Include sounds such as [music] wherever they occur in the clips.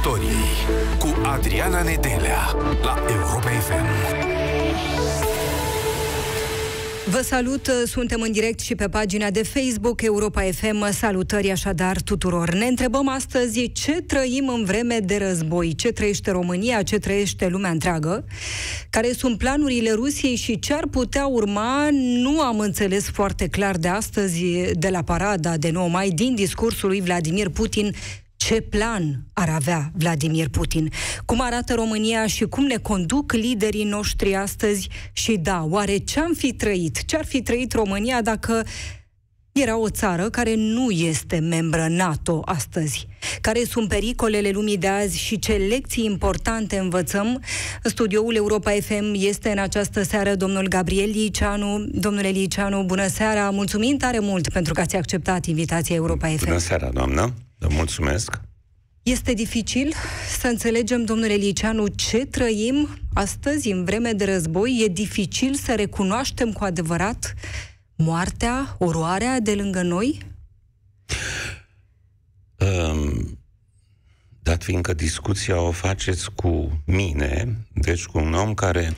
victoriei cu Adriana Nedelea la Europa FM. Vă salut, suntem în direct și pe pagina de Facebook Europa FM. Salutări așadar tuturor. Ne întrebăm astăzi ce trăim în vreme de război, ce trăiește România, ce trăiește lumea întreagă, care sunt planurile Rusiei și ce ar putea urma. Nu am înțeles foarte clar de astăzi, de la parada de 9 mai, din discursul lui Vladimir Putin, ce plan ar avea Vladimir Putin? Cum arată România și cum ne conduc liderii noștri astăzi? Și da, oare ce-am fi trăit? Ce-ar fi trăit România dacă era o țară care nu este membră NATO astăzi. Care sunt pericolele lumii de azi și ce lecții importante învățăm? Studioul Europa FM este în această seară domnul Gabriel Liceanu. Domnule Liceanu, bună seara! Mulțumim tare mult pentru că ați acceptat invitația Europa FM. Bună seara, doamnă! Vă mulțumesc! Este dificil să înțelegem, domnule Liceanu, ce trăim astăzi în vreme de război? E dificil să recunoaștem cu adevărat moartea, oroarea de lângă noi? Um, dat fiindcă discuția o faceți cu mine, deci cu un om care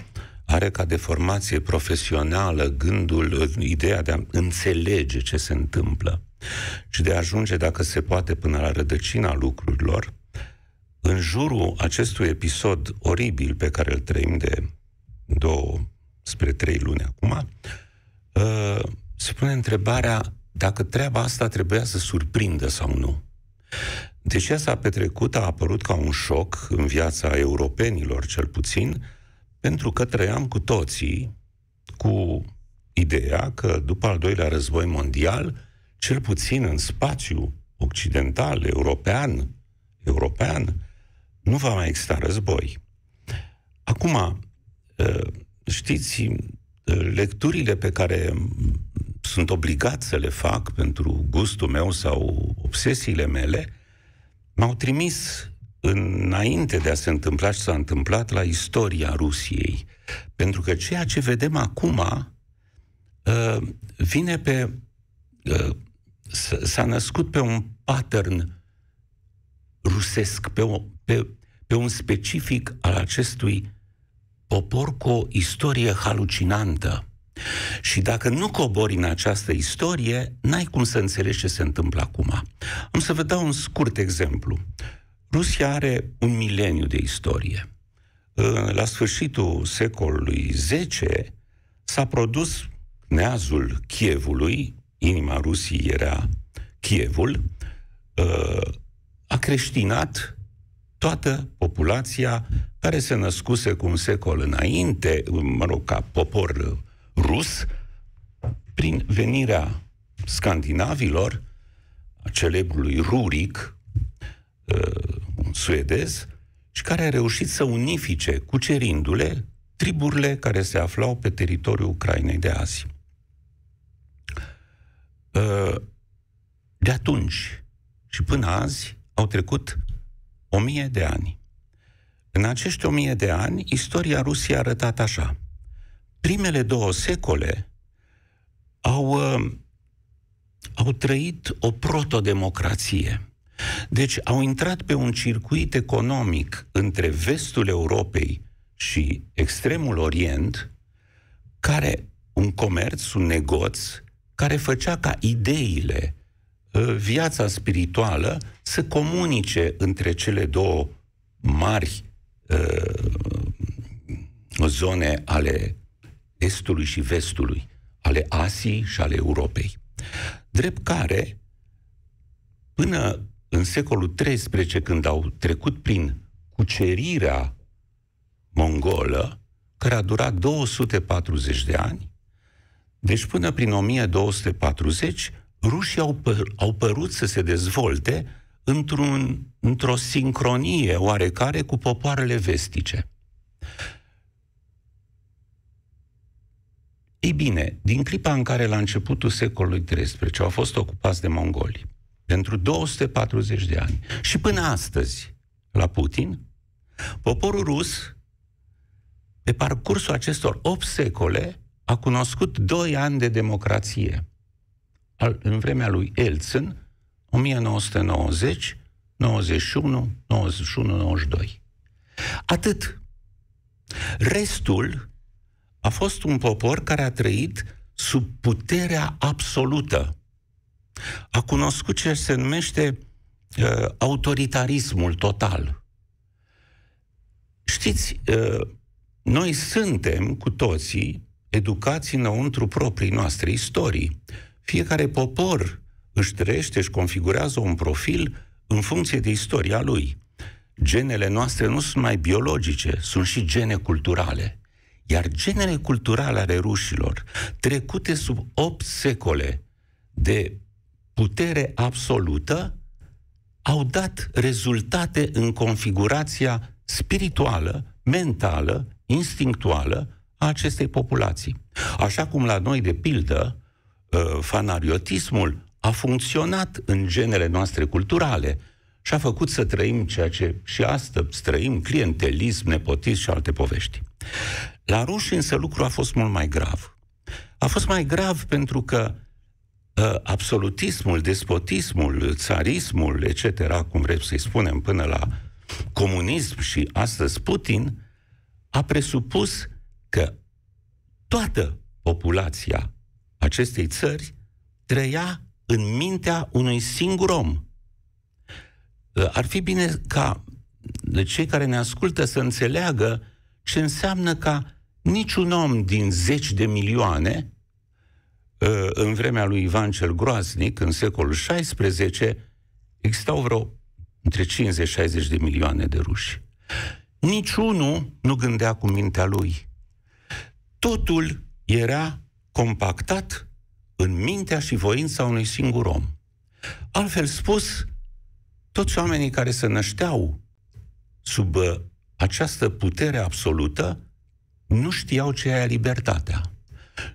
are ca de formație profesională gândul, ideea de a înțelege ce se întâmplă și de a ajunge, dacă se poate, până la rădăcina lucrurilor, în jurul acestui episod oribil pe care îl trăim de două spre trei luni acum, uh, se pune întrebarea dacă treaba asta trebuia să surprindă sau nu. Deși s-a petrecut, a apărut ca un șoc în viața europenilor, cel puțin, pentru că trăiam cu toții cu ideea că după al doilea război mondial, cel puțin în spațiu occidental, european, european, nu va mai exista război. Acum, ă, știți, ă, lecturile pe care sunt obligat să le fac pentru gustul meu sau obsesiile mele, m-au trimis înainte de a se întâmpla ce s-a întâmplat la istoria Rusiei. Pentru că ceea ce vedem acum uh, vine pe. Uh, s-a născut pe un pattern rusesc, pe, o, pe, pe un specific al acestui popor cu o istorie halucinantă. Și dacă nu cobori în această istorie, n-ai cum să înțelegi ce se întâmplă acum. Am să vă dau un scurt exemplu. Rusia are un mileniu de istorie. La sfârșitul secolului X s-a produs neazul Chievului, inima Rusiei era Chievul, a creștinat toată populația care se născuse cu un secol înainte, mă rog, ca popor rus, prin venirea scandinavilor, a celebrului Rurik, uh, suedez, și care a reușit să unifice, cucerindu-le, triburile care se aflau pe teritoriul Ucrainei de azi. Uh, de atunci și până azi au trecut o mie de ani. În acești o mie de ani, istoria Rusiei a arătat așa. Primele două secole au, uh, au trăit o protodemocrație. Deci au intrat pe un circuit economic între vestul Europei și extremul Orient, care un comerț, un negoț, care făcea ca ideile, ă, viața spirituală să comunice între cele două mari uh, zone ale estului și vestului, ale Asiei și ale Europei. Drept care, până în secolul XIII, când au trecut prin cucerirea mongolă, care a durat 240 de ani, deci până prin 1240, rușii au, păr- au părut să se dezvolte într-un, într-o sincronie oarecare cu popoarele vestice. Ei bine, din clipa în care la începutul secolului XIII au fost ocupați de mongoli, pentru 240 de ani. Și până astăzi, la Putin, poporul rus, pe parcursul acestor 8 secole, a cunoscut 2 ani de democrație. Al, în vremea lui Elțin, 1990, 91, 91, 92. Atât. Restul a fost un popor care a trăit sub puterea absolută. A cunoscut ce se numește uh, autoritarismul total. Știți, uh, noi suntem cu toții educați înăuntru proprii noastre istorii. Fiecare popor își trăiește, și configurează un profil în funcție de istoria lui. Genele noastre nu sunt mai biologice, sunt și gene culturale. Iar genele culturale ale rușilor, trecute sub 8 secole de putere absolută, au dat rezultate în configurația spirituală, mentală, instinctuală a acestei populații. Așa cum la noi, de pildă, uh, fanariotismul a funcționat în genele noastre culturale și a făcut să trăim ceea ce și astăzi trăim, clientelism, nepotism și alte povești. La ruși însă lucrul a fost mult mai grav. A fost mai grav pentru că uh, absolutismul, despotismul, țarismul, etc., cum vrem să-i spunem, până la comunism și astăzi Putin, a presupus că toată populația acestei țări trăia în mintea unui singur om. Uh, ar fi bine ca de cei care ne ascultă să înțeleagă ce înseamnă ca niciun om din zeci de milioane, uh, în vremea lui Ivan cel Groaznic, în secolul XVI, existau vreo între 50-60 de milioane de ruși. Niciunul nu gândea cu mintea lui. Totul era compactat în mintea și voința unui singur om. Altfel spus, toți oamenii care se nășteau sub uh, această putere absolută nu știau ce e aia libertatea.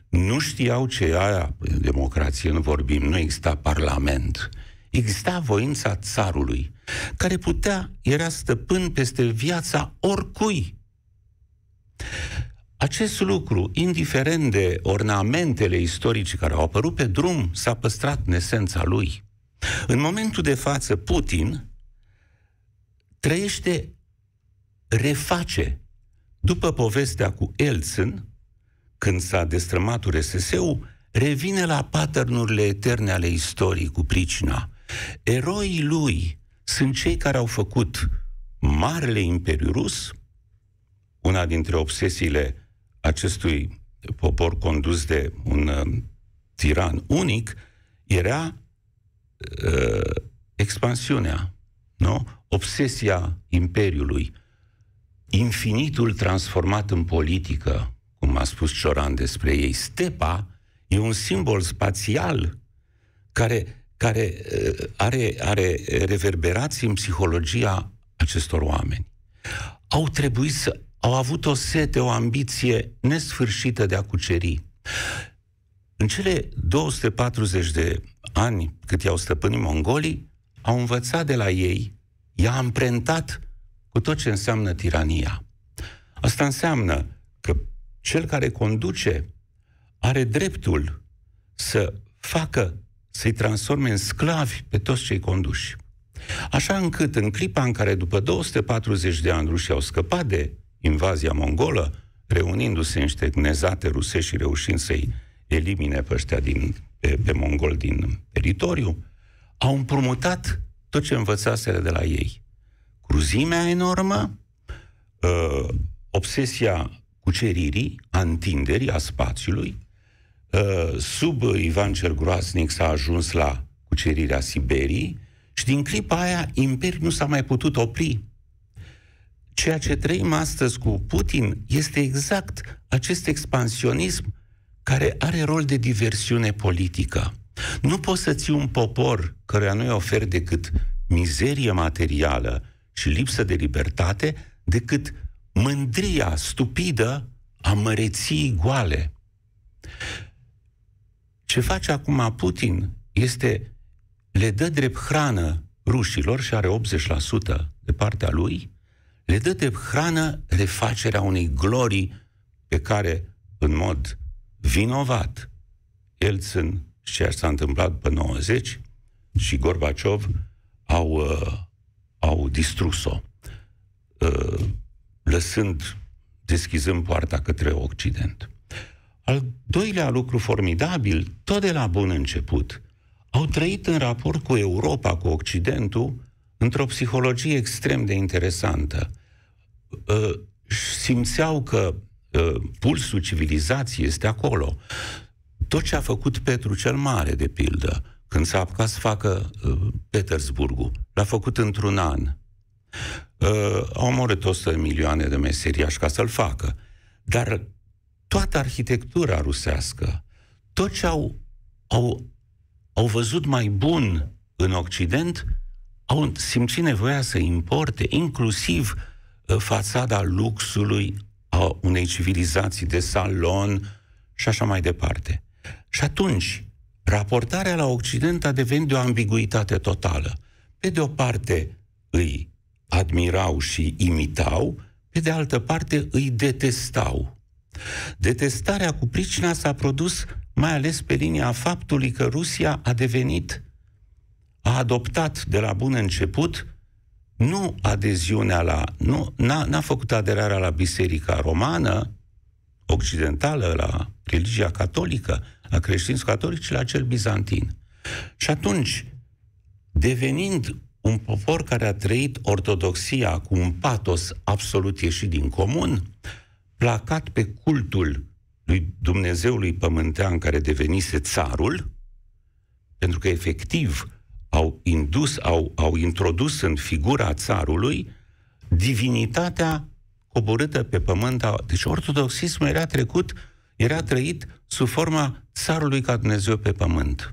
Nu știau ce e aia democrație, nu vorbim, nu exista parlament. Exista voința țarului, care putea, era stăpân peste viața oricui. Acest lucru, indiferent de ornamentele istorice care au apărut pe drum, s-a păstrat în esența lui. În momentul de față, Putin trăiește, reface, după povestea cu Elțin, când s-a destrămat URSS-ul, revine la paternurile eterne ale istoriei cu pricina. Eroii lui sunt cei care au făcut Marele Imperiu Rus, una dintre obsesiile acestui popor condus de un uh, tiran unic era uh, expansiunea, nu? obsesia imperiului, infinitul transformat în politică, cum a spus Cioran despre ei. Stepa e un simbol spațial care, care uh, are, are reverberații în psihologia acestor oameni. Au trebuit să au avut o sete, o ambiție nesfârșită de a cuceri. În cele 240 de ani cât i-au stăpânit mongolii, au învățat de la ei, i-a amprentat cu tot ce înseamnă tirania. Asta înseamnă că cel care conduce are dreptul să facă, să-i transforme în sclavi pe toți cei conduși. Așa încât, în clipa în care, după 240 de ani, rușii au scăpat de invazia mongolă, reunindu-se niște gnezate rusești și reușind să-i elimine pe ăștia din, pe, pe mongol din teritoriu, au împrumutat tot ce învățaseră de la ei. Cruzimea enormă, uh, obsesia cuceririi, a întinderii, a spațiului, uh, sub Ivan cel Groasnic s-a ajuns la cucerirea Siberii și din clipa aia imperiul nu s-a mai putut opri. Ceea ce trăim astăzi cu Putin este exact acest expansionism care are rol de diversiune politică. Nu poți să ții un popor căruia nu-i oferi decât mizerie materială și lipsă de libertate, decât mândria stupidă a măreții goale. Ce face acum Putin este le dă drept hrană rușilor și are 80% de partea lui, le dă de hrană refacerea unei glorii pe care, în mod vinovat, Elțin și ceea ce s-a întâmplat pe 90 și Gorbaciov au uh, au distrus-o, uh, lăsând, deschizând poarta către Occident. Al doilea lucru formidabil, tot de la bun început, au trăit în raport cu Europa, cu Occidentul, într-o psihologie extrem de interesantă. Uh, simțeau că uh, pulsul civilizației este acolo. Tot ce a făcut Petru cel Mare, de pildă, când s-a apucat să facă uh, Petersburgul, l-a făcut într-un an. Au omorât 100 milioane de meseriași ca să-l facă. Dar toată arhitectura rusească, tot ce au, au, au văzut mai bun în Occident, au simțit nevoia să importe inclusiv uh, fațada luxului a unei civilizații de salon și așa mai departe. Și atunci, raportarea la Occident a devenit de o ambiguitate totală. Pe de o parte, îi admirau și imitau, pe de altă parte, îi detestau. Detestarea cu pricina s-a produs mai ales pe linia faptului că Rusia a devenit a adoptat de la bun început nu adeziunea la, nu, n-a, n-a făcut aderarea la Biserica Romană, occidentală, la religia catolică, la creștini catolici, la cel bizantin. Și atunci, devenind un popor care a trăit ortodoxia cu un patos absolut ieșit din comun, placat pe cultul lui Dumnezeului pământean care devenise țarul, pentru că efectiv au indus, au, au introdus în figura țarului divinitatea coborâtă pe pământ. Deci ortodoxismul era trecut, era trăit sub forma țarului ca Dumnezeu pe pământ.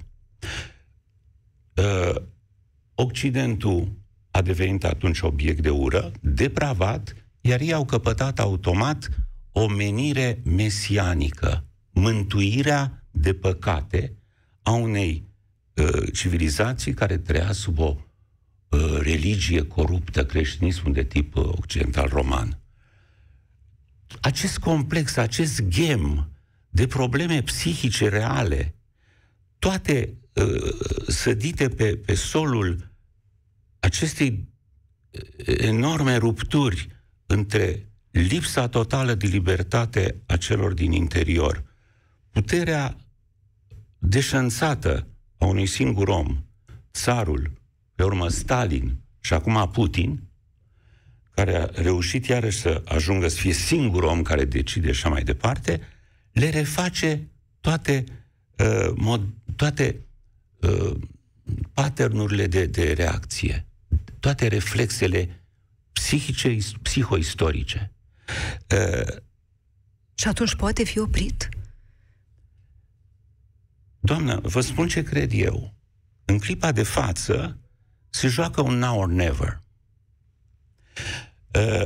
Uh, Occidentul a devenit atunci obiect de ură, depravat, iar ei au căpătat automat o menire mesianică, mântuirea de păcate a unei uh, civilizații care trăia sub o uh, religie coruptă, creștinismul de tip uh, occidental roman. Acest complex, acest gem de probleme psihice reale, toate uh, sădite pe, pe solul acestei uh, enorme rupturi între lipsa totală de libertate a celor din interior, puterea deșanțată a unui singur om, țarul, pe urmă Stalin și acum Putin, care a reușit iarăși să ajungă să fie singur om care decide așa mai departe, le reface toate, uh, mod, toate uh, paternurile de, de reacție, toate reflexele psihice, psihoistorice. Uh, și atunci poate fi oprit? Doamnă, vă spun ce cred eu. În clipa de față se joacă un now or never. Uh,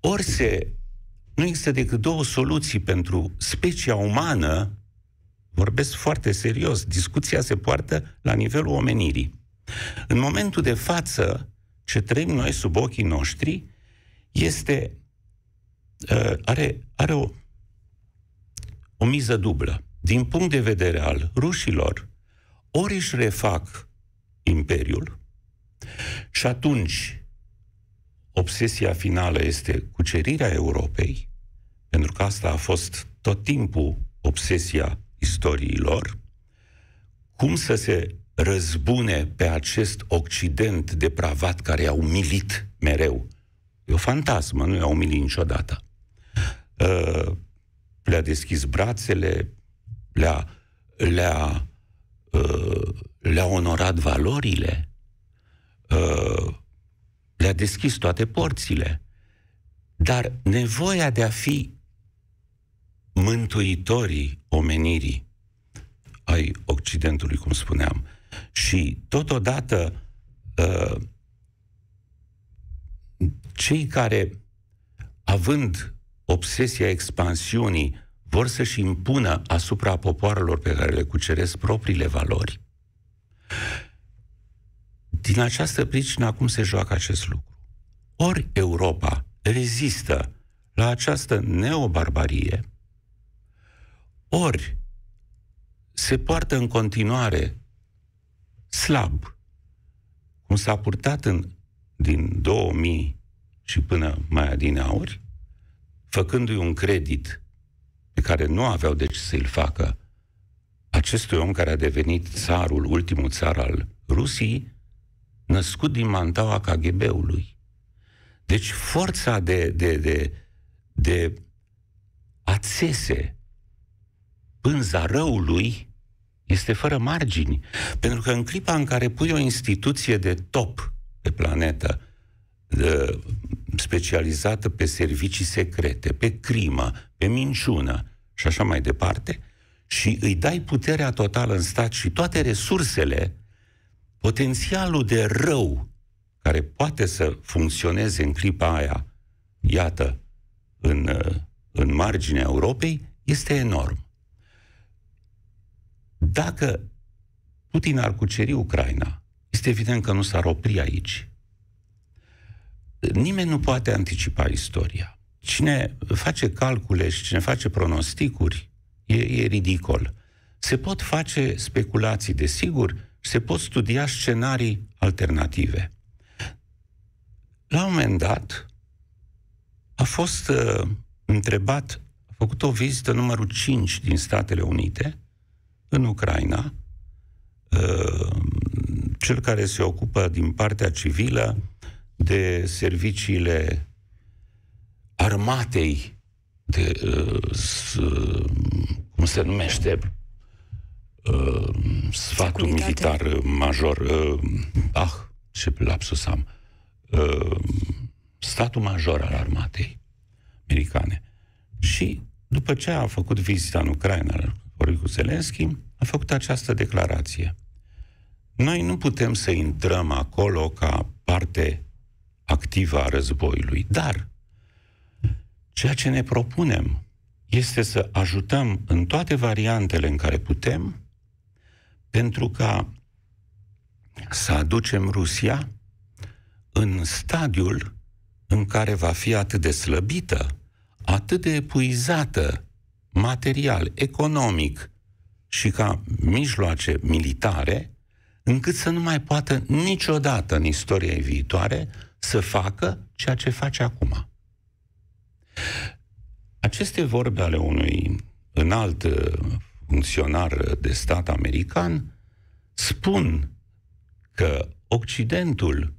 ori se... Nu există decât două soluții pentru specia umană, vorbesc foarte serios, discuția se poartă la nivelul omenirii. În momentul de față, ce trăim noi sub ochii noștri, este uh, are, are o, o miză dublă. Din punct de vedere al rușilor, ori își refac imperiul și atunci obsesia finală este cucerirea Europei, pentru că asta a fost tot timpul obsesia istoriilor, cum să se răzbune pe acest Occident depravat care i-a umilit mereu. E o fantasmă, nu i-a umilit niciodată. Uh, le-a deschis brațele, le-a, le-a, uh, le-a onorat valorile, uh, le-a deschis toate porțile. Dar nevoia de a fi mântuitorii omenirii ai Occidentului, cum spuneam, și totodată uh, cei care, având obsesia expansiunii, vor să-și impună asupra popoarelor pe care le cuceresc propriile valori. Din această pricină acum se joacă acest lucru. Ori Europa rezistă la această neobarbarie, ori se poartă în continuare slab, cum s-a purtat în din 2000 și până mai adineauri, făcându-i un credit pe care nu aveau de ce să-l facă acestui om care a devenit țarul, ultimul țar al Rusiei, născut din mantaua KGB-ului. Deci forța de, de, de, de a țese pânza răului este fără margini. Pentru că în clipa în care pui o instituție de top pe planetă, de, specializată pe servicii secrete, pe crimă, pe minciună și așa mai departe, și îi dai puterea totală în stat și toate resursele, potențialul de rău care poate să funcționeze în clipa aia, iată, în, în marginea Europei, este enorm. Dacă Putin ar cuceri Ucraina, este evident că nu s-ar opri aici. Nimeni nu poate anticipa istoria. Cine face calcule și cine face pronosticuri, e, e ridicol. Se pot face speculații, desigur, se pot studia scenarii alternative. La un moment dat, a fost uh, întrebat, a făcut o vizită numărul 5 din Statele Unite, în Ucraina, uh, cel care se ocupă din partea civilă de serviciile armatei, de, uh, cum se numește, uh, sfatul Securitate. militar major, uh, ah, ce lapsus am, uh, statul major al armatei americane. Și după ce a făcut vizita în Ucraina, vorbit cu Zelenski, a făcut această declarație. Noi nu putem să intrăm acolo ca parte activă a războiului, dar ceea ce ne propunem este să ajutăm în toate variantele în care putem pentru ca să aducem Rusia în stadiul în care va fi atât de slăbită, atât de epuizată material, economic și ca mijloace militare, încât să nu mai poată niciodată în istoria viitoare să facă ceea ce face acum. Aceste vorbe ale unui înalt uh, funcționar de stat american spun că Occidentul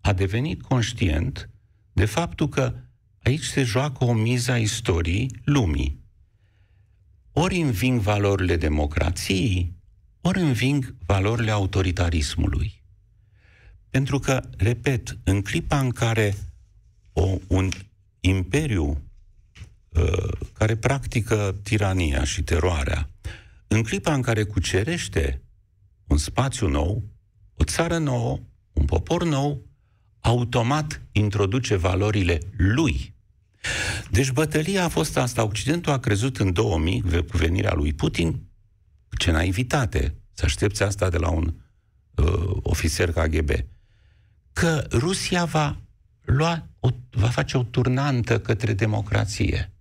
a devenit conștient de faptul că aici se joacă o miză a istoriei lumii. Ori înving valorile democrației, ori înving valorile autoritarismului. Pentru că, repet, în clipa în care o, un imperiu uh, care practică tirania și teroarea, în clipa în care cucerește un spațiu nou, o țară nouă, un popor nou, automat introduce valorile lui. Deci bătălia a fost asta. Occidentul a crezut în 2000, cu venirea lui Putin, ce naivitate, să aștepți asta de la un uh, ofițer KGB, că Rusia va lua, o, va face o turnantă către democrație.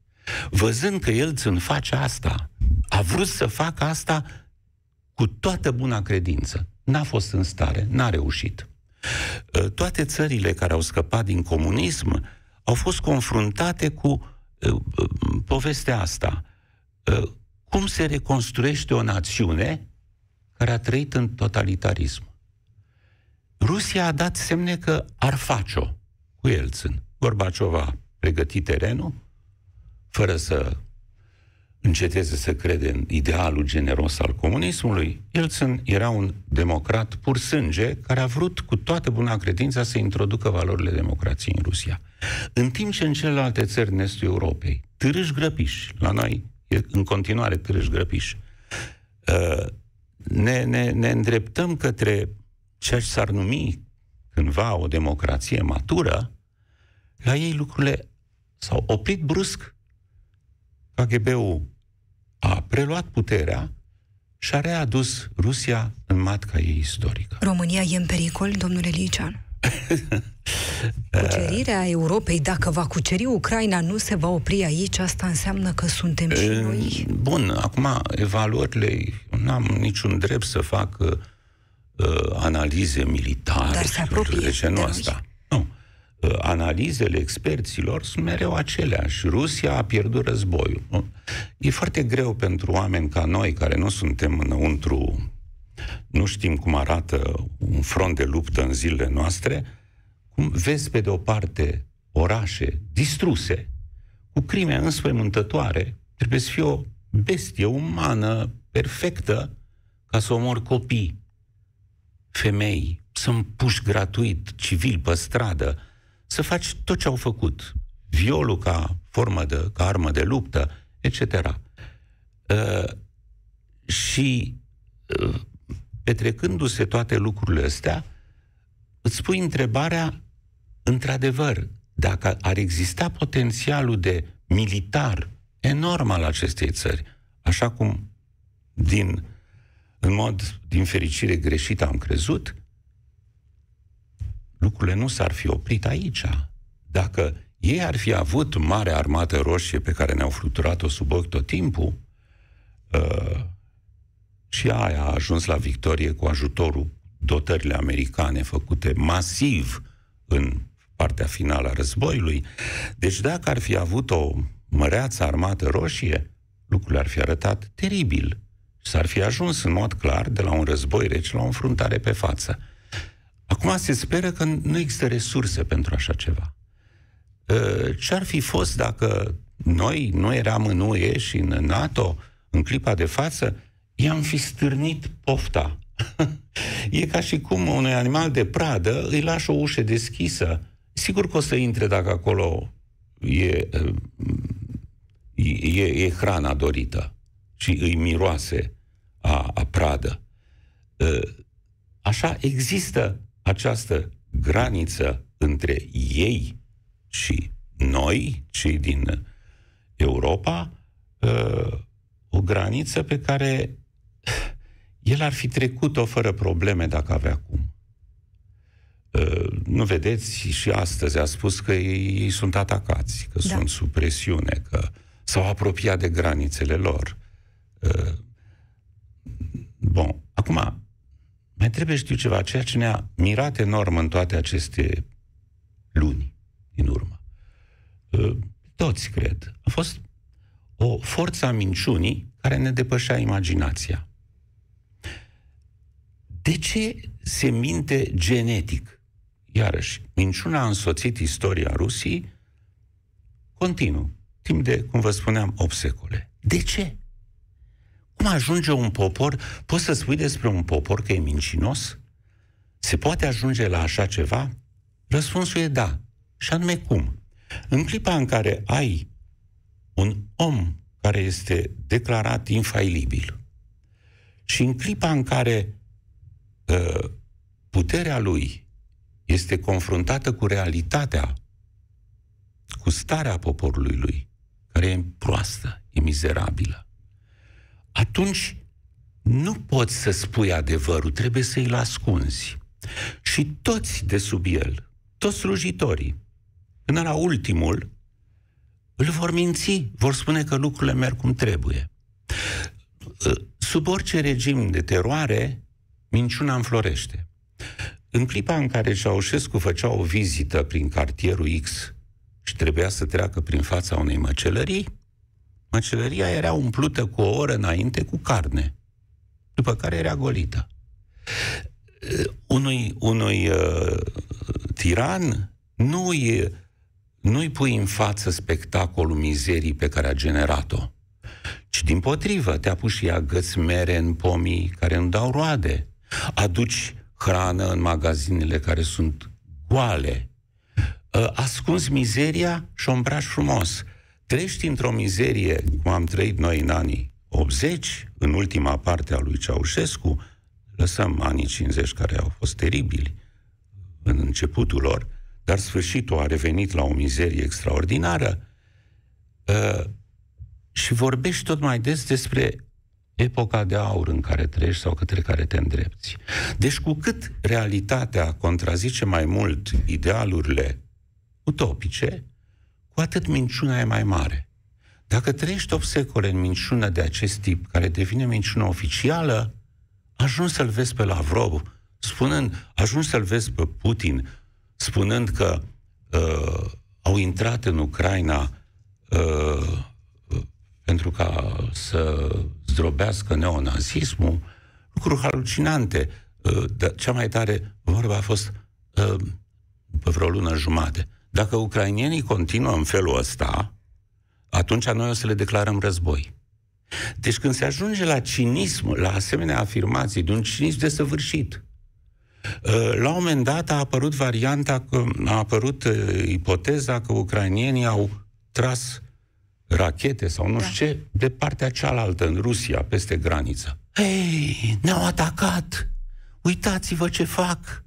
Văzând că el îți face asta, a vrut să facă asta cu toată buna credință. N-a fost în stare, n-a reușit. Uh, toate țările care au scăpat din comunism au fost confruntate cu uh, uh, povestea asta. Cum se reconstruiește o națiune care a trăit în totalitarism? Rusia a dat semne că ar face-o cu Elțin. Gorbaciov a pregătit terenul, fără să înceteze să crede în idealul generos al comunismului, Elțin era un democrat pur sânge care a vrut cu toată buna credința să introducă valorile democrației în Rusia. În timp ce în celelalte țări din estul Europei, târâși grăpiși, la noi e în continuare târâși grăpiși, uh, ne, ne, ne îndreptăm către ceea ce s-ar numi cândva o democrație matură, la ei lucrurile s-au oprit brusc. KGB-ul a preluat puterea și a readus Rusia în matca ei istorică. România e în pericol, domnule Licean? [laughs] Cucerirea Europei, dacă va cuceri Ucraina, nu se va opri aici, asta înseamnă că suntem și noi. Bun, acum evaluările, nu am niciun drept să fac uh, analize militare. Dar se apropie de genul ăsta. Nu, uh, analizele experților sunt mereu aceleași. Rusia a pierdut războiul. E foarte greu pentru oameni ca noi, care nu suntem înăuntru, nu știm cum arată un front de luptă în zilele noastre, cum vezi pe de o parte orașe distruse, cu crime înspăimântătoare, trebuie să fie o bestie umană perfectă ca să omor copii, femei, să împuși gratuit, civil, pe stradă, să faci tot ce au făcut. Violul ca formă de, ca armă de luptă, etc. Uh, și uh, petrecându-se toate lucrurile astea, îți pui întrebarea, într-adevăr, dacă ar exista potențialul de militar enorm al acestei țări, așa cum din, în mod, din fericire greșit am crezut, lucrurile nu s-ar fi oprit aici. Dacă ei ar fi avut mare armată roșie pe care ne-au fluturat-o sub ochi tot timpul, uh, și aia a ajuns la victorie cu ajutorul dotările americane făcute masiv în partea finală a războiului. Deci dacă ar fi avut o măreață armată roșie, lucrurile ar fi arătat teribil. S-ar fi ajuns în mod clar de la un război rece la o înfruntare pe față. Acum se speră că nu există resurse pentru așa ceva. Ă, ce ar fi fost dacă noi nu eram în UE și în NATO în clipa de față, i-am fi stârnit pofta. [laughs] e ca și cum unui animal de pradă îi lași o ușă deschisă. Sigur că o să intre dacă acolo e, e, e hrana dorită și îi miroase a, a pradă. Ă, așa există această graniță între ei și noi, cei din Europa, ă, o graniță pe care el ar fi trecut-o fără probleme dacă avea cum. Ă, nu vedeți, și astăzi a spus că ei, ei sunt atacați, că da. sunt sub presiune, că s-au apropiat de granițele lor. Uh, bun, acum, mai trebuie știu ceva, ceea ce ne-a mirat enorm în toate aceste luni din urmă. Uh, toți, cred. A fost o forță a minciunii care ne depășea imaginația. De ce se minte genetic? Iarăși, minciuna a însoțit istoria Rusiei continuu timp de, cum vă spuneam, 8 secole. De ce? Cum ajunge un popor? Poți să spui despre un popor că e mincinos? Se poate ajunge la așa ceva? Răspunsul e da. Și anume cum? În clipa în care ai un om care este declarat infailibil și în clipa în care uh, puterea lui este confruntată cu realitatea, cu starea poporului lui, care e proastă, e mizerabilă, atunci nu poți să spui adevărul, trebuie să-i ascunzi. Și toți de sub el, toți slujitorii, până la ultimul, îl vor minți, vor spune că lucrurile merg cum trebuie. Sub orice regim de teroare, minciuna înflorește. În clipa în care Ceaușescu făcea o vizită prin cartierul X și trebuia să treacă prin fața unei măcelării, măcelăria era umplută cu o oră înainte cu carne, după care era golită. Uh, unui, unui uh, tiran nu-i, nu-i pui în față spectacolul mizerii pe care a generat-o, ci din potrivă te apuci și agăți mere în pomii care nu dau roade, aduci hrană în magazinele care sunt goale, uh, ascunzi mizeria și o îmbraci frumos. Trăiești într-o mizerie, cum am trăit noi în anii 80, în ultima parte a lui Ceaușescu, lăsăm anii 50 care au fost teribili în începutul lor, dar sfârșitul a revenit la o mizerie extraordinară uh, și vorbești tot mai des despre epoca de aur în care trăiești sau către care te îndrepți. Deci cu cât realitatea contrazice mai mult idealurile utopice, cu atât minciuna e mai mare. Dacă trăiești 8 secole în minciună de acest tip, care devine minciună oficială, ajungi să-l vezi pe Lavrov spunând, ajungi să-l vezi pe Putin spunând că uh, au intrat în Ucraina uh, pentru ca să zdrobească neonazismul, lucruri halucinante. Uh, cea mai tare vorba a fost uh, pe vreo lună jumate. Dacă ucrainienii continuă în felul ăsta, atunci noi o să le declarăm război. Deci când se ajunge la cinism, la asemenea afirmații, de un cinism desăvârșit, uh, la un moment dat a apărut varianta, a apărut ipoteza că ucrainienii au tras rachete sau nu da. știu ce, de partea cealaltă, în Rusia, peste graniță. Hei, ne-au atacat! Uitați-vă ce fac!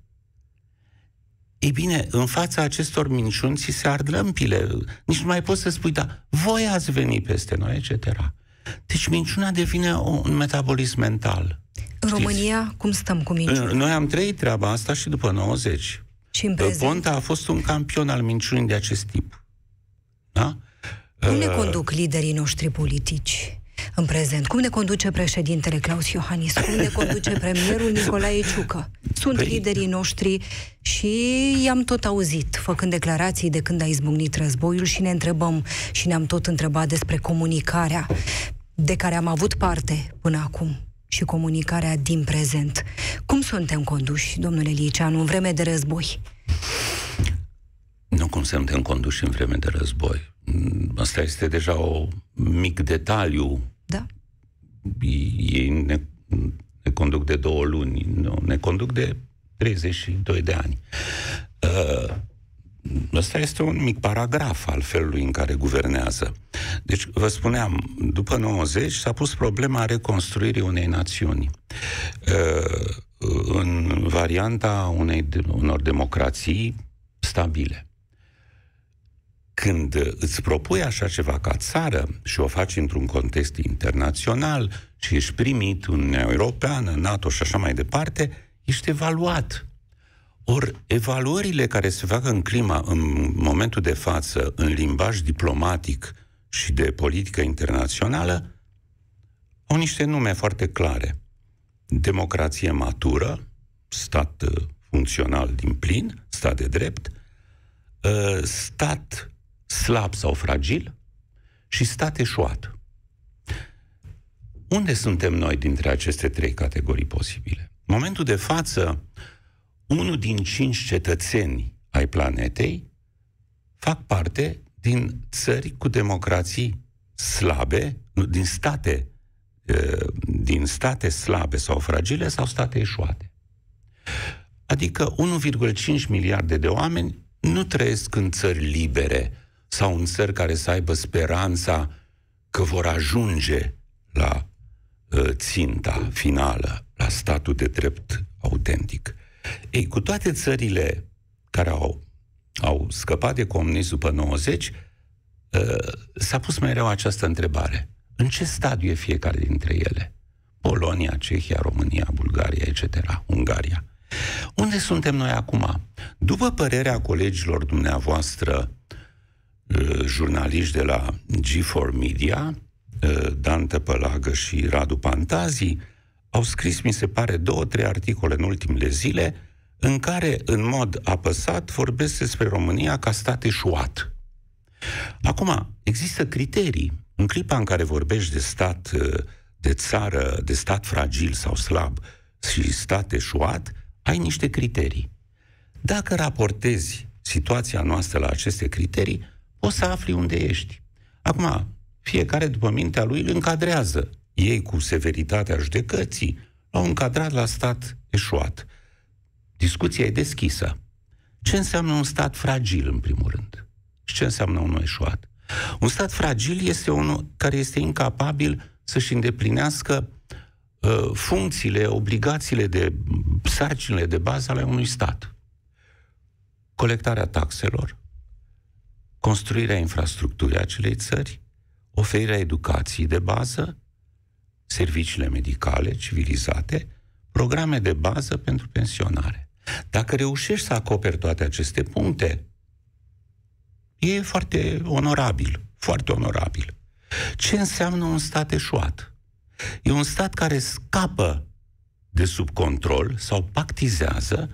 Ei bine, în fața acestor minciuni ți se ard lămpile. Nici nu mai poți să spui, da, voi ați venit peste noi, etc. Deci minciuna devine un metabolism mental. În România, cum stăm cu minciuna? Noi am trăit treaba asta și după 90. Și în prezent? Ponta a fost un campion al minciunii de acest tip. Da? Cum ne uh, conduc liderii noștri politici în prezent? Cum ne conduce președintele Claus Iohannis? Cum ne conduce premierul Nicolae Ciucă? Sunt păi... liderii noștri și i-am tot auzit, făcând declarații de când a izbucnit războiul și ne întrebăm și ne-am tot întrebat despre comunicarea de care am avut parte până acum și comunicarea din prezent. Cum suntem conduși, domnule Liceanu, în vreme de război? Nu cum suntem conduși în vreme de război. Asta este deja o mic detaliu. Da. Ei ne, ne conduc de două luni, nu, ne conduc de 32 de ani. Uh, Ăsta este un mic paragraf al felului în care guvernează. Deci, vă spuneam, după 90 s-a pus problema reconstruirii unei națiuni. Uh, în varianta unei, unor democrații stabile. Când îți propui așa ceva ca țară și o faci într-un context internațional și ești primit în Uniunea Europeană, NATO și așa mai departe, ești evaluat. Ori evaluările care se fac în clima, în momentul de față, în limbaj diplomatic și de politică internațională, au niște nume foarte clare. Democrație matură, stat uh, funcțional din plin, stat de drept, uh, stat slab sau fragil și stat eșuat. Unde suntem noi dintre aceste trei categorii posibile? În momentul de față, unul din cinci cetățeni ai planetei fac parte din țări cu democrații slabe, din state, din state slabe sau fragile sau state eșuate. Adică 1,5 miliarde de oameni nu trăiesc în țări libere, sau în țări care să aibă speranța că vor ajunge la uh, ținta finală, la statul de drept autentic. Ei, cu toate țările care au, au scăpat de comunism după 90, uh, s-a pus mereu această întrebare. În ce stadiu e fiecare dintre ele? Polonia, Cehia, România, Bulgaria, etc., Ungaria. Unde suntem noi acum? După părerea colegilor dumneavoastră Uh, jurnaliști de la G4 Media, uh, Dan Tăpălagă și Radu Pantazi, au scris, mi se pare, două, trei articole în ultimele zile, în care, în mod apăsat, vorbesc despre România ca stat eșuat. Acum, există criterii. În clipa în care vorbești de stat, uh, de țară, de stat fragil sau slab și stat eșuat, ai niște criterii. Dacă raportezi situația noastră la aceste criterii, o să afli unde ești. Acum, fiecare după mintea lui îl încadrează. Ei cu severitatea judecății l-au încadrat la stat eșuat. Discuția e deschisă. Ce înseamnă un stat fragil, în primul rând? Și ce înseamnă unul eșuat? Un stat fragil este unul care este incapabil să-și îndeplinească uh, funcțiile, obligațiile de sarcinile de bază ale unui stat. Colectarea taxelor, construirea infrastructurii acelei țări, oferirea educației de bază, serviciile medicale civilizate, programe de bază pentru pensionare. Dacă reușești să acoperi toate aceste puncte, e foarte onorabil, foarte onorabil. Ce înseamnă un stat eșuat? E un stat care scapă de sub control sau pactizează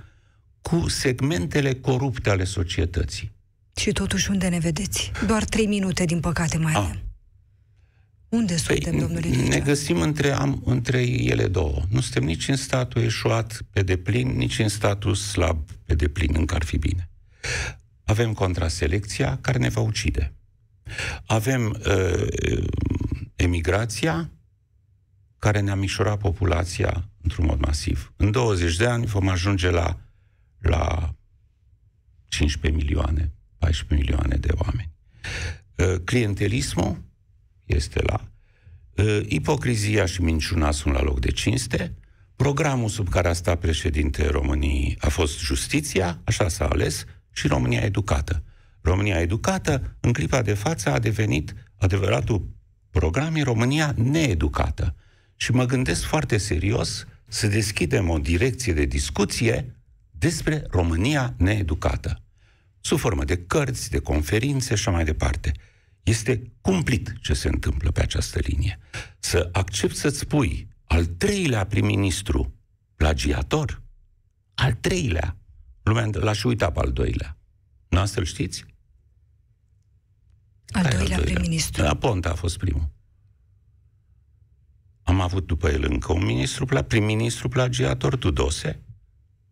cu segmentele corupte ale societății. Și totuși unde ne vedeți? Doar trei minute, din păcate, mai ah. avem. Unde păi, suntem, domnule Liceanu? Ne găsim între, am, între ele două. Nu suntem nici în statul eșuat pe deplin, nici în statul slab pe deplin, încă ar fi bine. Avem contraselecția care ne va ucide. Avem uh, emigrația care ne-a mișurat populația într-un mod masiv. În 20 de ani vom ajunge la, la 15 milioane, 14 milioane de oameni. Uh, clientelismul este la uh, ipocrizia și minciuna sunt la loc de cinste, programul sub care a stat președinte României a fost justiția, așa s-a ales, și România educată. România educată, în clipa de față, a devenit adevăratul program în România needucată. Și mă gândesc foarte serios să deschidem o direcție de discuție despre România needucată. Sub formă de cărți, de conferințe și așa mai departe. Este cumplit ce se întâmplă pe această linie. Să accept să-ți spui al treilea prim-ministru plagiator, al treilea, lumea l-aș și uitat pe al doilea. Nu să-l știți? Al doilea, al doilea prim-ministru. La Ponta a fost primul. Am avut după el încă un ministru, prim-ministru plagiator, Tudose,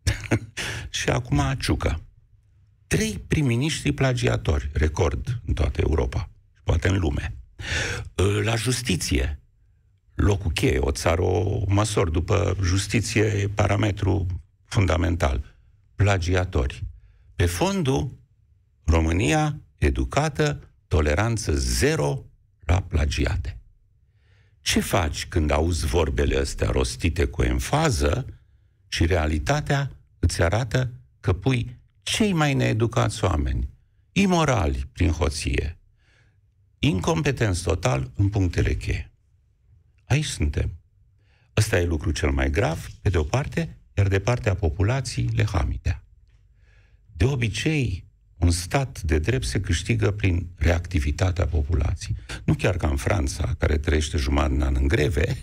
[laughs] și acum Ciucă. Trei prim-ministri plagiatori, record în toată Europa și poate în lume. Ă, la justiție, locul cheie, o țară o măsor după justiție, parametru fundamental. Plagiatori. Pe fondul, România educată, toleranță zero la plagiate. Ce faci când auzi vorbele astea rostite cu enfază și realitatea îți arată că pui cei mai needucați oameni, imorali prin hoție, incompetenți total în punctele cheie. Aici suntem. Ăsta e lucru cel mai grav, pe de o parte, iar de partea populației lehamidea. De obicei, un stat de drept se câștigă prin reactivitatea populației. Nu chiar ca în Franța, care trăiește jumătate în an în greve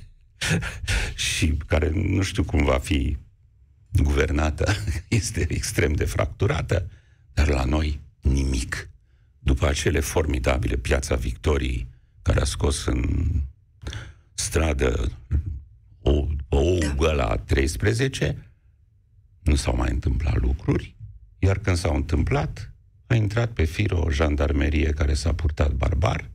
[laughs] și care nu știu cum va fi guvernată, [laughs] este extrem de fracturată, dar la noi nimic. După acele formidabile Piața Victoriei, care a scos în stradă o, o da. la 13, nu s-au mai întâmplat lucruri, iar când s-au întâmplat, a intrat pe fir o jandarmerie care s-a purtat barbar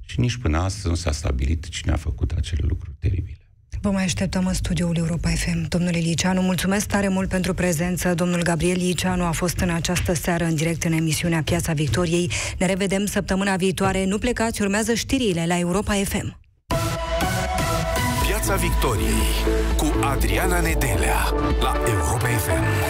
și nici până astăzi nu s-a stabilit cine a făcut acele lucruri teribile. Vă mai așteptăm în studioul Europa FM. Domnule Liceanu, mulțumesc tare mult pentru prezență. Domnul Gabriel Liceanu a fost în această seară în direct în emisiunea Piața Victoriei. Ne revedem săptămâna viitoare. Nu plecați, urmează știrile la Europa FM. Piața Victoriei cu Adriana Nedelea la Europa FM.